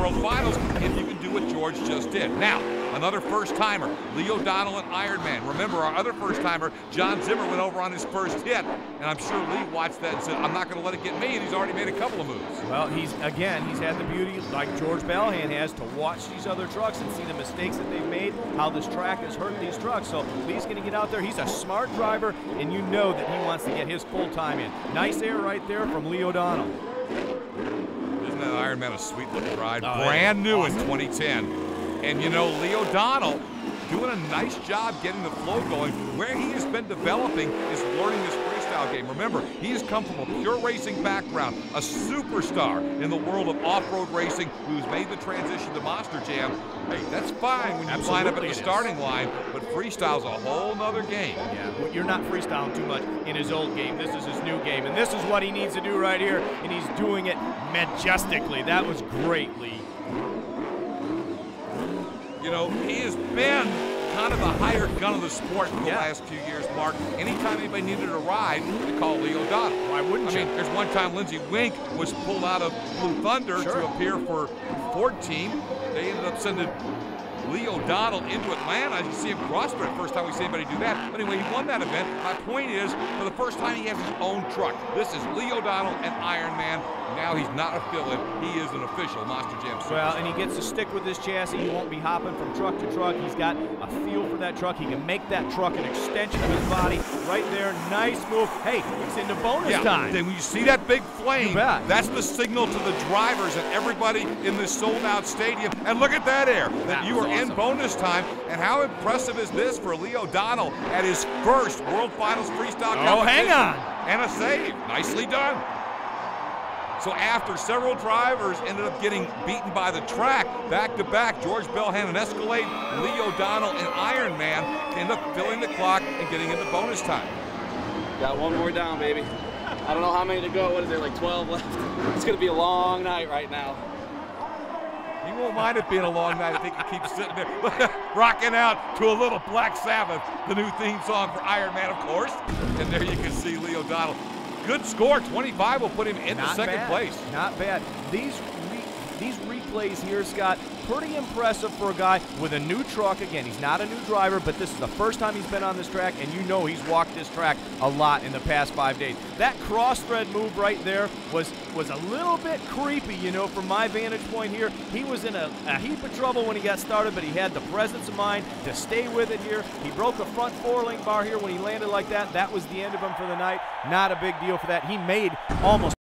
World Finals if you can do what George just did. Now, another first timer, Lee O'Donnell and Iron Man. Remember, our other first timer, Jon Zimmer, went over on his first hit, and I'm sure Lee watched that and said, I'm not going to let it get me, and he's already made a couple of moves. Well, he's again, he's had the beauty, like George Balhan has, to watch these other trucks and see the mistakes that they've made, how this track has hurt these trucks. So Lee's going to get out there. He's a smart driver, and you know that he wants to get his full time in. Nice air right there from Lee O'Donnell. That Iron Man a sweet little ride? Oh, Brand new awesome. in 2010. And you know, Lee O'Donnell doing a nice job getting the flow going. Where he has been developing is learning this game. Remember, he has come from a pure racing background, a superstar in the world of off-road racing who's made the transition to Monster Jam. Hey, that's fine when you line up at the it is. starting line, but freestyle's a whole nother game. Yeah, you're not freestyling too much in his old game. This is his new game, and this is what he needs to do right here, and he's doing it majestically. That was great, Lee. You know, he has been kind of the hired gun of the sport in the Yeah. last few years, Mark. Anytime anybody needed a ride, they called Lee O'Donnell. Why wouldn't I you? mean, there's one time Lindsey Weenk was pulled out of Blue Thunder Sure. to appear for Ford team. They ended up sending Lee O'Donnell into Atlanta. You see him crossbred. First time we see anybody do that. But anyway, he won that event. My point is, for the first time, he has his own truck. This is Lee O'Donnell and Iron Man. Now he's not a fill-in. He is an official Monster Jam superstar. Well, and he gets to stick with this chassis. He won't be hopping from truck to truck. He's got a feel for that truck. He can make that truck an extension of his body right there. Nice move. Hey, it's into bonus Yeah, time. then when you see that big flame, that's the signal to the drivers and everybody in this sold-out stadium. And look at that air, that, you are in bonus time. And how impressive is this for Lee O'Donnell at his first World Finals freestyle Oh, hang on. And a save. Nicely done. So after several drivers ended up getting beaten by the track, back to back, George Balhan and Escalade, Lee O'Donnell and Iron Man end up filling the clock and getting into bonus time. Got one more down, baby. I don't know how many to go. What is there, like 12 left? It's gonna be a long night right now. Won't mind it being a long night if he can keep sitting there, rocking out to a little Black Sabbath, the new theme song for Iron Man, of course. And there you can see Lee O'Donnell. Good score, 25 will put him in Not second bad. place. Not bad. These these replays here, Scott, pretty impressive for a guy with a new truck. Again, he's not a new driver, but this is the first time he's been on this track, and you know he's walked this track a lot in the past five days. That cross-thread move right there was was a little bit creepy, you know, from my vantage point here. He was in a, a heap of trouble when he got started, but he had the presence of mind to stay with it here. He broke the front four-link bar here when he landed like that. That was the end of him for the night. Not a big deal for that. He made almost